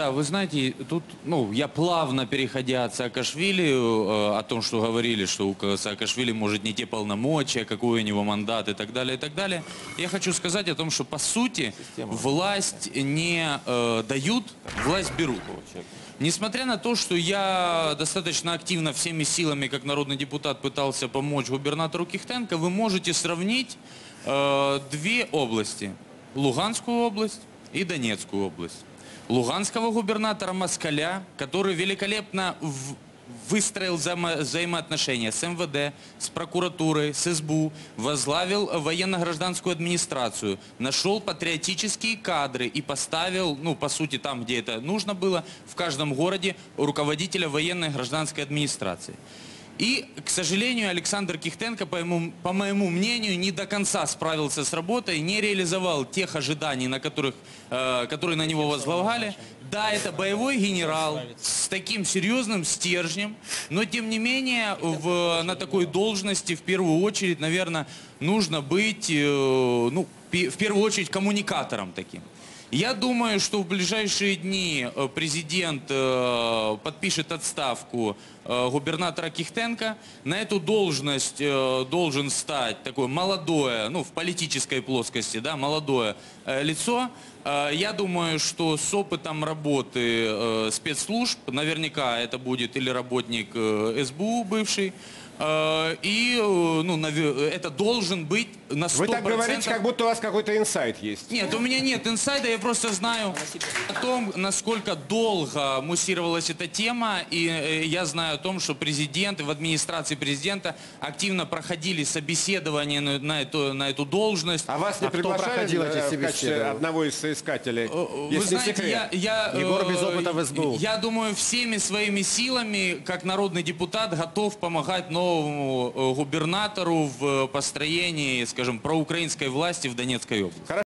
Да, вы знаете, тут, ну, я плавно переходя от Саакашвили, э, о том, что говорили, что у Ка- Саакашвили может не те полномочия, какой у него мандат и так далее, и так далее. Я хочу сказать о том, что по сути власть не э, дают, власть берут. Несмотря на то, что я достаточно активно всеми силами, как народный депутат, пытался помочь губернатору Кихтенко, вы можете сравнить э, две области. Луганскую область и Донецкую область. Луганского губернатора Москаля, который великолепно в- выстроил взаимо- взаимоотношения с МВД, с прокуратурой, с СБУ, возглавил военно-гражданскую администрацию, нашел патриотические кадры и поставил, ну, по сути, там, где это нужно было, в каждом городе руководителя военной гражданской администрации. И, к сожалению, Александр Кихтенко, по моему, по моему мнению, не до конца справился с работой, не реализовал тех ожиданий, на которых, э, которые на него возлагали. Да, это боевой генерал с таким серьезным стержнем, но тем не менее в- на такой должности в первую очередь, наверное, нужно быть, э, ну, в первую очередь коммуникатором таким. Я думаю, что в ближайшие дни э, президент э, подпишет отставку э, губернатора Кихтенко. На эту должность должен стать такое молодое, ну, в политической плоскости, да, молодое лицо. Я думаю, что с опытом работы спецслужб, наверняка это будет или работник СБУ бывший, и ну, это должен быть на 100%. Вы так говорите, как будто у вас какой-то инсайт есть. Нет, у меня нет инсайда, я просто знаю о том, насколько долго муссировалась эта тема, и э, я знаю о том, что президент и в администрации президента активно проходили собеседования на, на эту, на эту должность. А вас не А приглашали э, в качестве одного из соискателей? Э, Вы Если знаете, секрет. я, я, Егор без опыта в СБУ. Я думаю, всеми своими силами, как народный депутат, готов помогать новому губернатору в построении, скажем, проукраинской власти в Донецкой области.